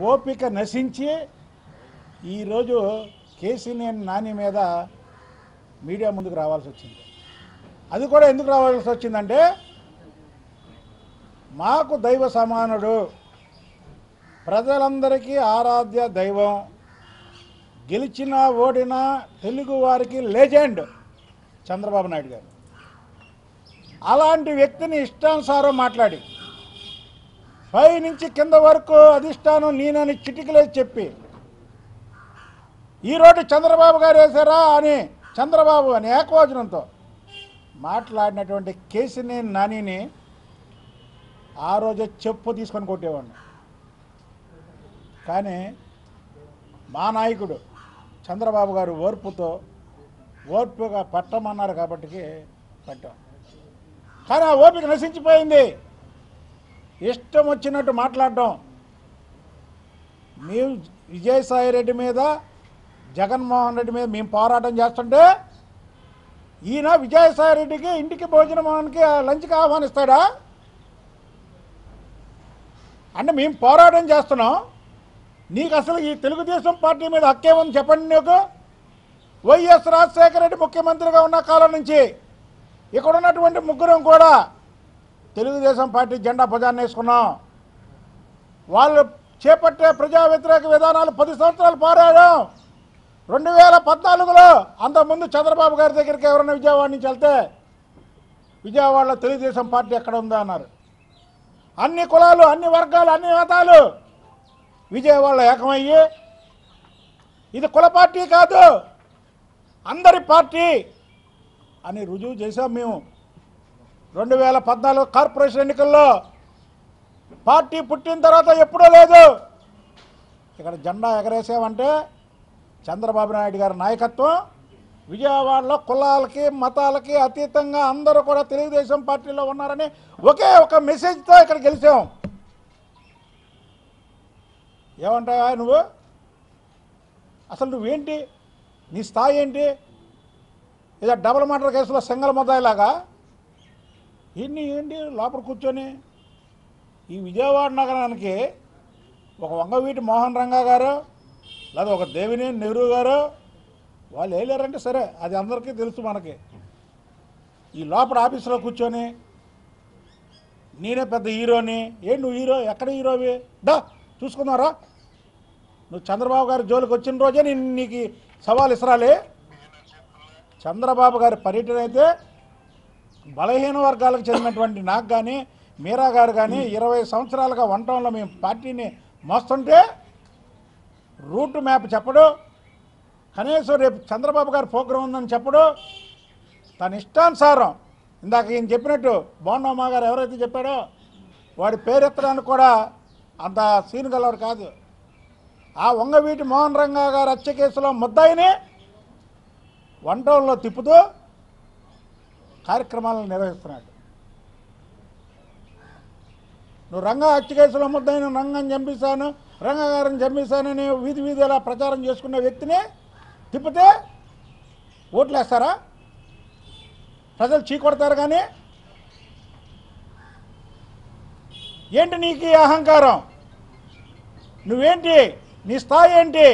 ఓపిక నశించి ఈరోజు కేసీనేని నాని మీద మీడియా ముందుకు రావాల్సి వచ్చింది. అది కూడా ఎందుకు రావాల్సి వచ్చిందంటే మాకు దైవ సమానుడు. ప్రజలందరికీ ఆరాధ్య దైవం. గెలిచినా ఓడినా తెలుగు వారికి లెజెండ్ చంద్రబాబు నాయుడు గారు. అలాంటి వ్యక్తిని ఇష్టానుసారం మాట్లాడి పై నుంచి కింద వరకు అధిష్టానం నేనని చిటికలేసి చెప్పి ఈరోజు చంద్రబాబు గారు వేశారా? అని చంద్రబాబు అని ఏకవచనంతో మాట్లాడినటువంటి కేసుని నానిని ఆ రోజే చెప్పు తీసుకొని కొట్టేవాడిని. కానీ మా నాయకుడు చంద్రబాబు గారు ఓర్పుతో ఓర్పుగా పట్టమన్నారు కాబట్టి పట్టాం. కానీ ఆ ఓపిక నశించిపోయింది. ఇష్టం వచ్చినట్టు మాట్లాడడం. మేము విజయసాయి రెడ్డి మీద జగన్మోహన్ రెడ్డి మీద మేము పోరాటం చేస్తుంటే ఈయన విజయసాయి రెడ్డికి ఇంటికి భోజనమానికి లంచ్కి ఆహ్వానిస్తాడా? అంటే మేము పోరాటం చేస్తున్నాం. నీకు అసలు ఈ తెలుగుదేశం పార్టీ మీద హక్కే ఉంది చెప్పండి నీకు? వైఎస్ రాజశేఖర రెడ్డి ముఖ్యమంత్రిగా ఉన్న కాలం నుంచి ఇక్కడ ఉన్నటువంటి ముగ్గురం కూడా తెలుగుదేశం పార్టీ జెండా భుజాన్ని వేసుకున్నాం. వాళ్ళు చేపట్టే ప్రజా వ్యతిరేక విధానాలు పది సంవత్సరాలు పోరాడాం రెండు వేల పద్నాలుగులో అంతకుముందు చంద్రబాబు గారి దగ్గరికి ఎవరైనా విజయవాడ నుంచి వెళ్తే విజయవాడలో తెలుగుదేశం పార్టీ ఎక్కడ ఉందా అన్నారు. అన్ని కులాలు అన్ని వర్గాలు అన్ని మతాలు విజయవాడలో ఏకమయ్యి ఇది కుల పార్టీ కాదు. అందరి పార్టీ అని రుజువు చేసాం మేము. రెండు వేల పద్నాలుగు కార్పొరేషన్ ఎన్నికల్లో పార్టీ పుట్టిన తర్వాత ఎప్పుడూ లేదు. ఇక్కడ జెండా ఎగరేసామంటే చంద్రబాబు నాయుడు గారి నాయకత్వం విజయవాడలో కులాలకి మతాలకి అతీతంగా అందరూ కూడా తెలుగుదేశం పార్టీలో ఉన్నారని ఒకే ఒక మెసేజ్తో ఇక్కడ గెలిచాం. ఏమంటావా నువ్వు? అసలు నువ్వేంటి? నీ స్థాయి ఏంటి? ఏదో డబుల్ మర్డర్ కేసులో సింగల్ ముద్దాయిలాగా ఎన్ని ఏంటి? లోపల కూర్చొని ఈ విజయవాడ నగరానికి ఒక వంగవీటి మోహన్ రంగా గారు లేదా ఒక దేవిని నెహ్రూ గారు వాళ్ళు వేయలేరంటే సరే అది అందరికీ తెలుసు మనకి. ఈ లోపల ఆఫీసులో కూర్చొని నేనే పెద్ద హీరోని ఏ నువ్వు హీరో ఎక్కడ హీరోవి? దా చూసుకున్నారా నువ్వు చంద్రబాబు గారి జోలికి వచ్చిన రోజే నేను నీకు సవాల్ ఇసరాలి. చంద్రబాబు గారి పర్యటన అయితే బలహీన వర్గాలకు చెందినటువంటి నాకు కానీ మీరా గారు కానీ ఇరవై సంవత్సరాలుగా వంటంలో మేము పార్టీని మోస్తుంటే రూట్ మ్యాప్ చెప్పడు. కనీసం రేపు చంద్రబాబు గారి ప్రోగ్రాం ఉందని చెప్పడు. తన ఇష్టానుసారం ఇందాక ఈయన చెప్పినట్టు బోండమ్మ గారు ఎవరైతే చెప్పాడో వాడి పేరెత్తడానికి కూడా అంత సీన్ గలవాడు కాదు. ఆ వంగవీటి మోహన్ రంగా గారు హత్య కేసులో ముద్దాయిని వంటంలో తిప్పుతూ కార్యక్రమాలను నిర్వహిస్తున్నాడు. నువ్వు రంగా హత్య కేసులో ముద్దాయిని రంగం చంపేశాను రంగగారిని చంపేశానని వీధి వీధి అలా ప్రచారం చేసుకున్న వ్యక్తిని తిప్పితే ఓట్లు వేస్తారా ప్రజలు చీకొడతారు కానీ? ఏంటి నీకు అహంకారం? నువ్వేంటి? నీ స్థాయి ఏంటి?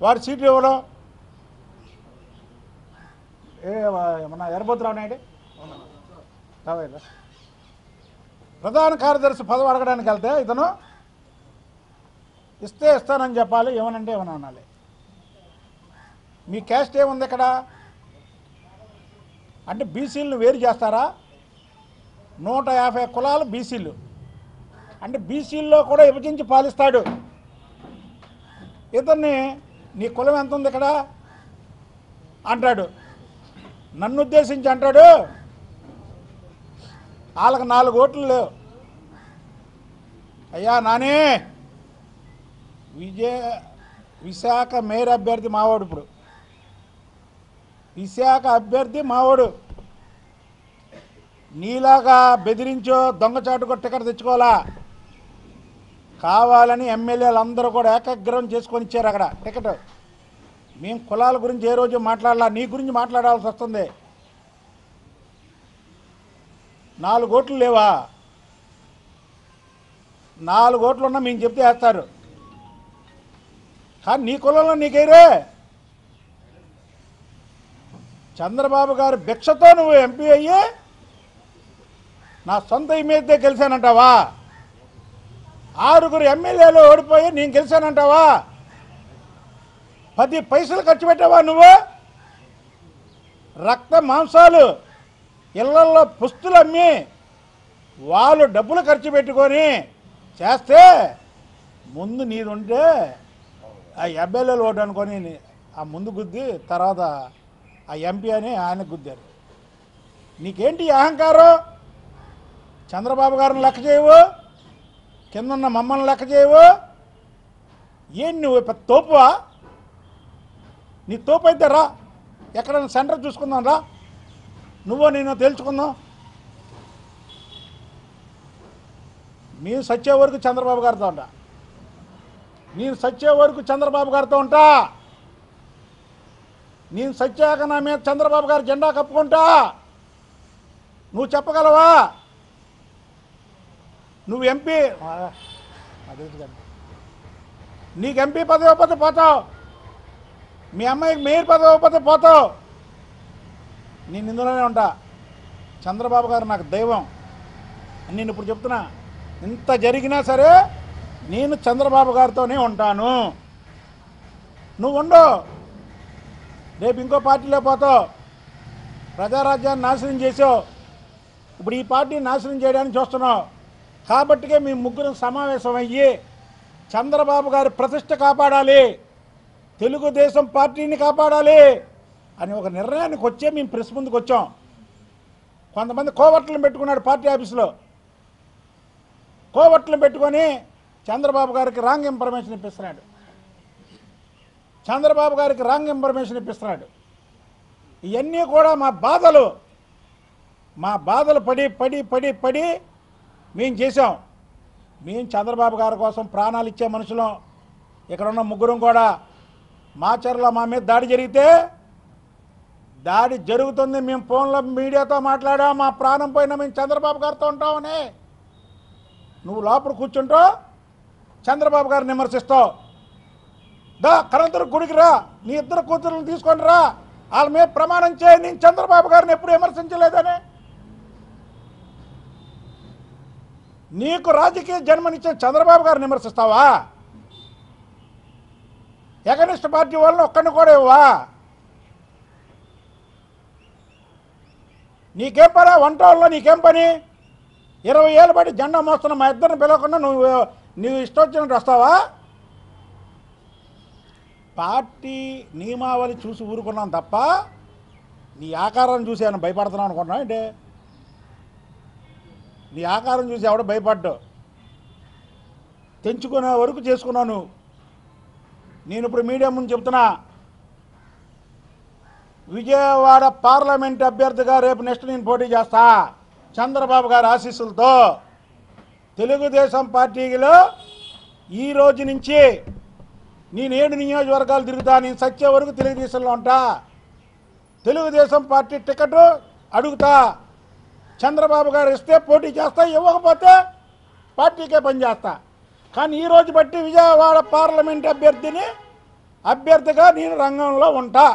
వారి సీట్లు ఇవ్వడం ఏ మన ఎర్రబోతురావు నాయుడు ప్రధాన కార్యదర్శి పదవి అడగడానికి వెళ్తే ఇతను ఇస్తే ఇస్తానని చెప్పాలి ఏమనంటే ఏమని అనాలి. మీ క్యాస్ట్ ఏముంది ఇక్కడ? అంటే బీసీలను వేరు చేస్తారా? నూట యాభై కులాలు బీసీలు. అంటే బీసీల్లో కూడా విభజించి పాలిస్తాడు. ఇతన్ని నీ కులం ఎంత ఉంది ఇక్కడ? అంటాడు. నన్ను ఉద్దేశించి అంటాడు. వాళ్ళకి నాలుగు ఓట్లు లేవు. అయ్యా నానే విజయ విశాఖ మేయర్ అభ్యర్థి మావాడు ఇప్పుడు. విశాఖ అభ్యర్థి మావాడు. నీలాగా బెదిరించో దొంగచాటుకో టికెట్ తెచ్చుకోవాలా? కావాలని ఎమ్మెల్యేలు అందరూ కూడా ఏకాగ్రం చేసుకొని ఇచ్చారు అక్కడ టికెట్. మేము కులాల గురించి ఏ రోజు మాట్లాడాలా నీ గురించి మాట్లాడాల్సి వస్తుంది. నాలుగు ఓట్లు లేవా? నాలుగు ఓట్లు ఉన్నా మేము చెప్తే వేస్తారు. కానీ నీ కులంలో నీకేరే చంద్రబాబు గారు భిక్షతో నువ్వు ఎంపీ అయ్యి నా సొంత ఇమేజ్తో గెలిచానంటావా? ఆరుగురు ఎమ్మెల్యేలు ఓడిపోయి నేను గెలిచానంటావా? పది పైసలు ఖర్చు పెట్టావా నువ్వు? రక్త మాంసాలు ఇళ్ళల్లో పుస్తులు అమ్మి వాళ్ళు డబ్బులు ఖర్చు పెట్టుకొని చేస్తే ముందు నీదుంటే ఆ ఎమ్మెల్యేలు ఓటు అనుకొని ఆ ముందు గుద్ది తర్వాత ఆ ఎంపీ అని ఆయన గుద్దారు. నీకేంటి అహంకారం? చంద్రబాబు గారిని లెక్క చేయవు కిందన్న మమ్మల్ని లెక్క చేయవు. ఏం నువ్వు పెద్ద తోపువా? నీ తోపు రా. ఎక్కడైనా సెంటర్ చూసుకుందాం రా. నువ్వో నేను తెలుసుకుందాం నేను సచ్చే వరకు చంద్రబాబు గారితో ఉంటా. నేను సచ్చే వరకు చంద్రబాబు గారితో ఉంటా. నేను సచ్చాక నా మీద చంద్రబాబు గారు జెండా కప్పుకుంటా. నువ్వు చెప్పగలవా? నువ్వు ఎంపీ నీకు ఎంపీ పదవి ఇవ్వకపోతే పోతావు. మీ అమ్మాయికి మేయర్ పదవి ఇవ్వకపోతే పోతావు. నేను ఇందులోనే ఉంటా. చంద్రబాబు గారు నాకు దైవం. అని నేను ఇప్పుడు చెప్తున్నా. ఇంత జరిగినా సరే నేను చంద్రబాబు గారితోనే ఉంటాను. నువ్వు ఉండవు రేపు ఇంకో పార్టీలో పోతావు. ప్రజారాజ్యాన్ని నాశనం చేసావు. ఇప్పుడు ఈ పార్టీని నాశనం చేయడానికి చూస్తున్నావు. కాబట్టికే మీ ముగ్గురు సమావేశం అయ్యి చంద్రబాబు గారి ప్రతిష్ట కాపాడాలి. తెలుగుదేశం పార్టీని కాపాడాలి అని ఒక నిర్ణయానికి వచ్చే మేము ప్రెస్ ముందుకు వచ్చాం. కొంతమంది కోవట్లను పెట్టుకున్నాడు పార్టీ ఆఫీసులో. కోవట్లను పెట్టుకొని చంద్రబాబు గారికి రాంగ్ ఇన్ఫర్మేషన్ ఇప్పిస్తున్నాడు. చంద్రబాబు గారికి రాంగ్ ఇన్ఫర్మేషన్ ఇప్పిస్తున్నాడు. ఇవన్నీ కూడా మా బాధలు. మా బాధలు పడి పడి పడి పడి మేము చేసాం మేము చంద్రబాబు గారి కోసం ప్రాణాలు ఇచ్చే మనుషులం. ఇక్కడ ఉన్న ముగ్గురం కూడా మాచర్ల మా మీద దాడి జరిగితే దాడి జరుగుతుంది మేము ఫోన్లో మీడియాతో మాట్లాడాం మా ప్రాణం పోయినా మేము చంద్రబాబు గారితో ఉంటామని. నువ్వు లోపల కూర్చుంటావు చంద్రబాబు గారిని విమర్శిస్తావు. దా కరంతరు గుడికి రా నీ ఇద్దరు కూతురుని తీసుకొని రా. వాళ్ళ మీద ప్రమాణం చేయి నేను చంద్రబాబు గారిని ఎప్పుడు విమర్శించలేదని. నీకు రాజకీయ జన్మనిచ్చిన చంద్రబాబు గారిని విమర్శిస్తావా? ఎగనిస్ట్ పార్టీ వాళ్ళని ఒక్కడిని కూడా ఇవ్వా నీకేం పని? వంట వాళ్ళలో నీకేం పని? ఇరవై ఏళ్ళు బట్టి జెండా మోస్తున్న మా ఇద్దరిని పిలవకుండా నువ్వు నువ్వు ఇష్టం వచ్చినట్టు వస్తావా? పార్టీ నియమావళి చూసి ఊరుకున్నాం తప్ప నీ ఆకారం చూసి ఏమైనా భయపడుతున్నావు అనుకుంటున్నావు అంటే నీ ఆకారం చూసి ఎవడో భయపడ్డావు తెంచుకునే వరకు చేసుకున్నావు నువ్వు. నేను ఇప్పుడు మీడియా ముందు చెప్తున్నా. విజయవాడ పార్లమెంట్ అభ్యర్థిగా రేపు నెక్స్ట్ నేను పోటీ చేస్తా. చంద్రబాబు గారి ఆశీస్సులతో తెలుగుదేశం పార్టీలో ఈ రోజు నుంచి నేను ఏడు నియోజకవర్గాలు తిరుగుతా నేను సచ్చే వరకు తెలుగుదేశంలో ఉంటా. తెలుగుదేశం పార్టీ టికెట్ అడుగుతా. చంద్రబాబు గారు ఇస్తే పోటీ చేస్తా ఇవ్వకపోతే పార్టీకే పనిచేస్తా కానీ ఈ రోజు బట్టి విజయవాడ పార్లమెంట్ అభ్యర్థిని అభ్యర్థిగా నేను రంగంలో ఉంటా.